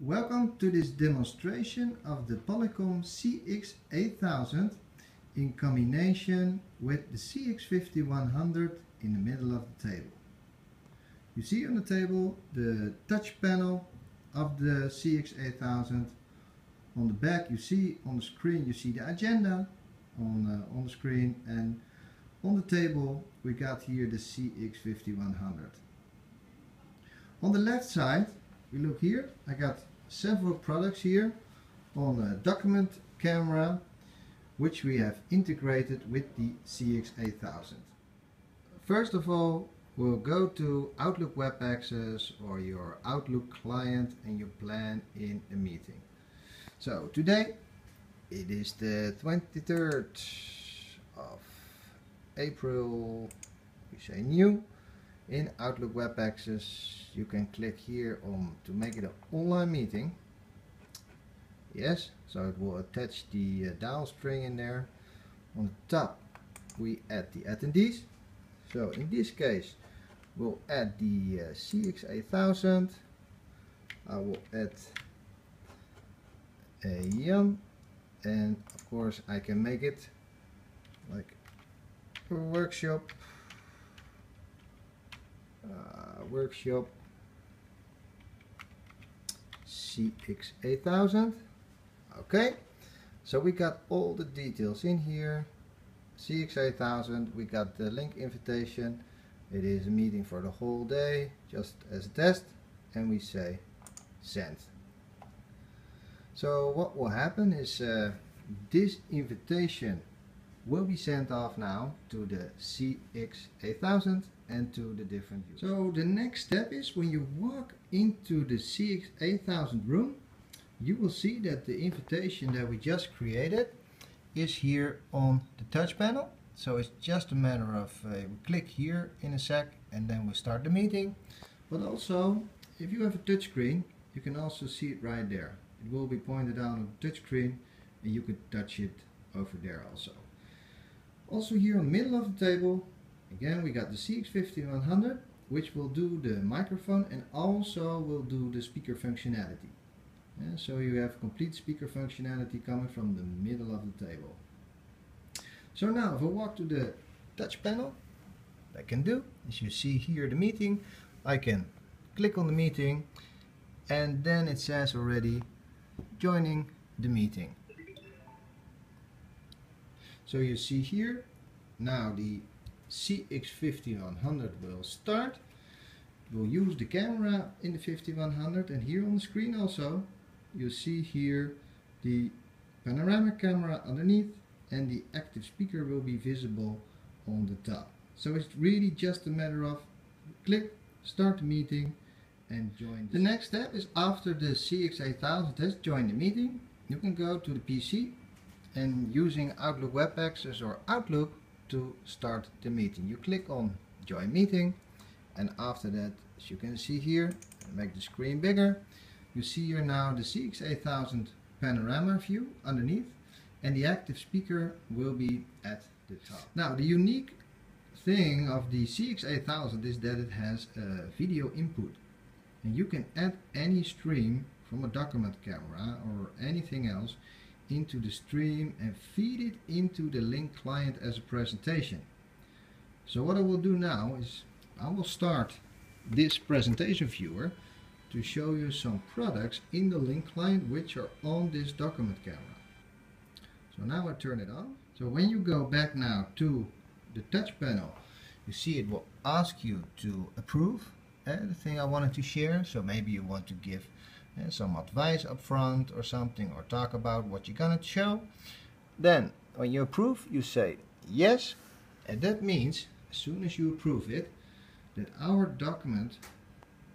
Welcome to this demonstration of the Polycom CX8000 in combination with the CX5100 in the middle of the table. You see on the table the touch panel of the CX8000. On the back you see on the screen you see the agenda on, uh, on the screen and on the table we got here the CX5100. On the left side we look here I got several products here on a document camera which we have integrated with the CX8000. First of all we'll go to Outlook Web Access or your Outlook client and you plan in a meeting. So today it is the 23rd of April, we say new. In Outlook Web Access you can click here on to make it an online meeting. Yes, so it will attach the uh, dial string in there. On the top we add the attendees. So in this case we'll add the uh, CX8000. I will add a Jan and of course I can make it like a workshop uh, workshop. CX8000 okay so we got all the details in here. CX8000 we got the Lync invitation. It is a meeting for the whole day just as a test and we say send. So what will happen is uh, this invitation will be sent off now to the CX8000 and to the different users. So the next step is when you walk into the CX8000 room you will see that the invitation that we just created is here on the touch panel. So it's just a matter of uh, we click here in a sec and then we start the meeting. But also if you have a touch screen you can also see it right there. It will be pointed out on the touch screen and you could touch it over there also. Also here in the middle of the table, again we got the CX5100 which will do the microphone and also will do the speaker functionality. Yeah, so you have complete speaker functionality coming from the middle of the table. So now if I walk to the touch panel, I can do, as you see here the meeting, I can click on the meeting and then it says already joining the meeting. So you see here, now the CX5100 will start. We'll use the camera in the 5100 and here on the screen also you see here the panoramic camera underneath and the active speaker will be visible on the top. So it's really just a matter of click, start the meeting and join. The next step is after the CX8000 has joined the meeting, you can go to the PC and using Outlook Web Access or Outlook to start the meeting. You click on join meeting and after that as you can see here, make the screen bigger, you see here now the CX8000 panorama view underneath and the active speaker will be at the top. Now the unique thing of the CX8000 is that it has a video input and you can add any stream from a document camera or anything else into the stream and feed it into the Lync client as a presentation. So what I will do now is I will start this presentation viewer to show you some products in the Lync client which are on this document camera. So now I turn it on. So when you go back now to the touch panel, you see it will ask you to approve everything I wanted to share. So maybe you want to give uh, some advice up front or something or talk about what you're gonna show. Then when you approve, you say yes. And that means as soon as you approve it, that our document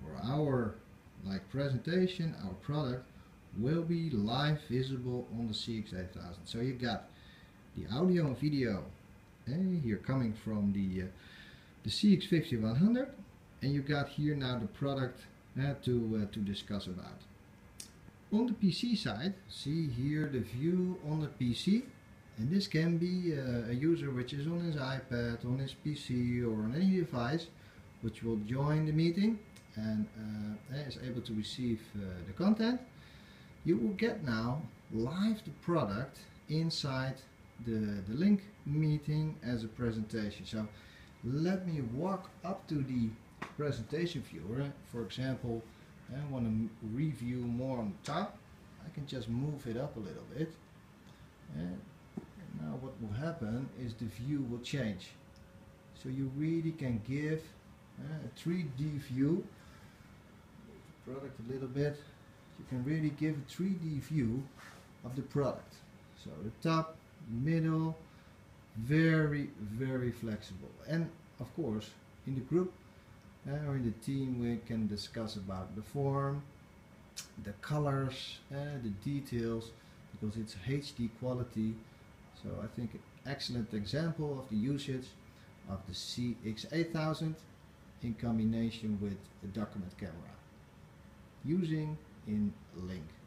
or our like presentation, our product will be live visible on the CX8000. So you got the audio and video eh, here coming from the, uh, the CX5100 and you got here now the product uh, to, uh, to discuss about. On the PC side, see here the view on the PC and this can be uh, a user which is on his iPad, on his PC or on any device which will join the meeting and uh, is able to receive uh, the content, you will get now live the product inside the, the Lync meeting as a presentation. So let me walk up to the presentation viewer. For example, I want to review more on top. I can just move it up a little bit. And now what will happen is the view will change. So you really can give uh, a 3D view product a little bit you can really give a 3D view of the product so the top middle very very flexible and of course in the group or in the team we can discuss about the form the colors the details because it's HD quality so I think excellent example of the usage of the CX8000 in combination with the document camera using in Lync.